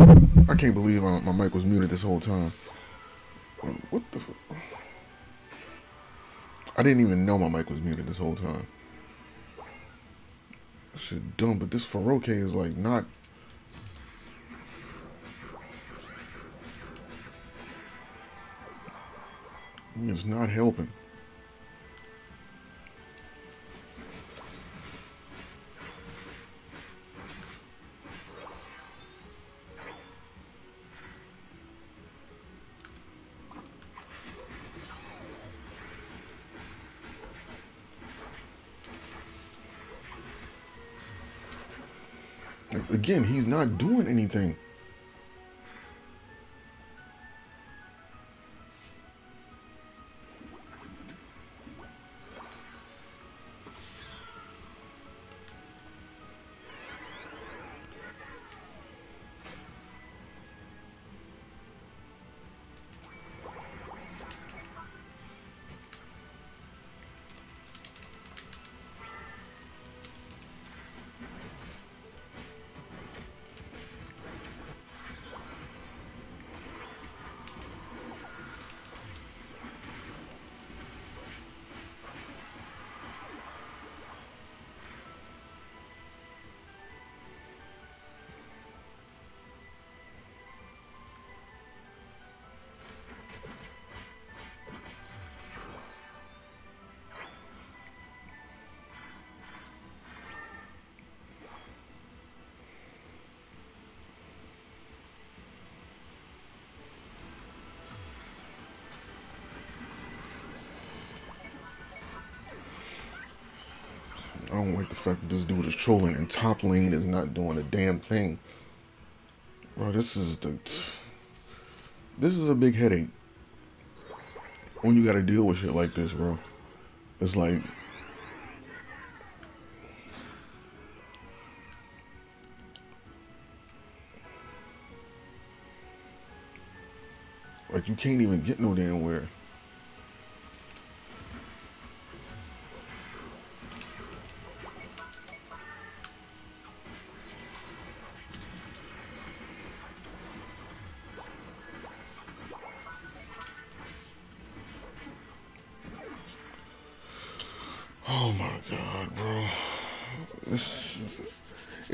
I can't believe my, my mic was muted this whole time. What the fuck? I didn't even know my mic was muted this whole time. Shit dumb, but this Froakie is like not It's not helping. Again, he's not doing anything. I don't like the fact that this dude is trolling and top lane is not doing a damn thing. Bro, this is the this is a big headache when you gotta deal with shit like this, bro. It's like like you can't even get no damn where.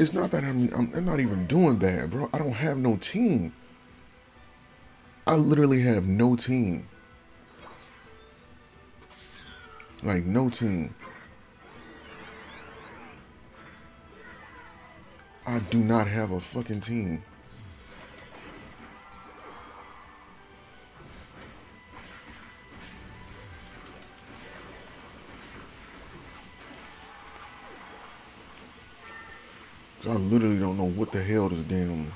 It's not that I'm, I'm, I'm not even doing bad, bro. I don't have no team. I literally have no team. Like, no team. I do not have a fucking team. I literally don't know what the hell this damn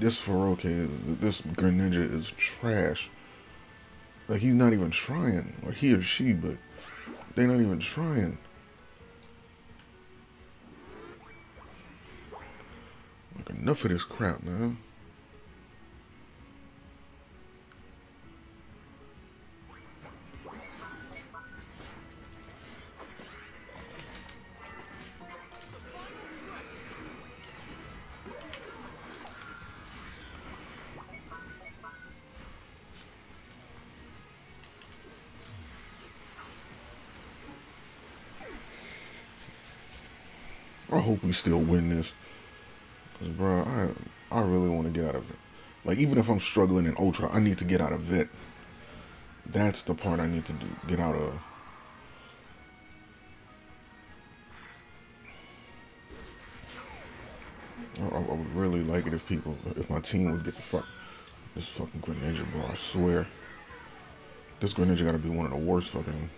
this Froakie is. This Greninja is trash. Like he's not even trying, or he or she, but they're not even trying. Like enough of this crap, man. I hope we still win this. Cause bro, I I really want to get out of it. Like even if I'm struggling in ultra, I need to get out of it. That's the part I need to do. Get out of. I, I would really like it if people, if my team would get the fuck this fucking Greninja, bro. I swear, this Greninja got to be one of the worst fucking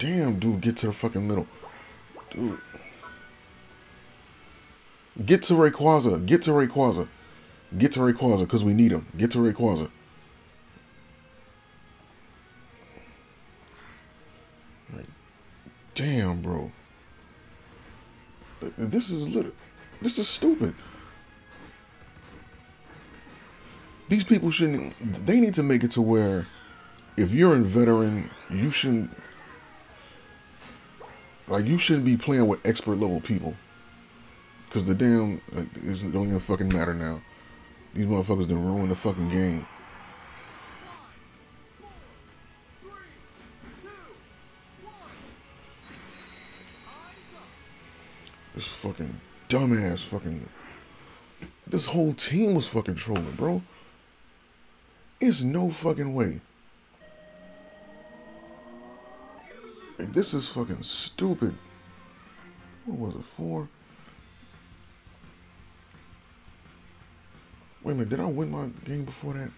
damn, dude, get to the fucking middle. Dude. Get to Rayquaza. Get to Rayquaza. Get to Rayquaza because we need him. Get to Rayquaza. Damn, bro. This is lit. This is stupid. These people shouldn't. They need to make it to where, if you're a veteran, you shouldn't. Like you shouldn't be playing with expert level people. Cause the damn like, it don't even fucking matter now. These motherfuckers done ruined the fucking game. This fucking dumbass fucking. This whole team was fucking trolling, bro. It's no fucking way. Like, this is fucking stupid. What was it for? Wait a minute, did I win my game before that?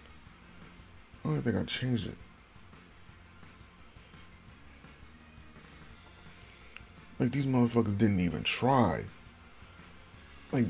I don't think I changed it. Like these motherfuckers didn't even try. Like,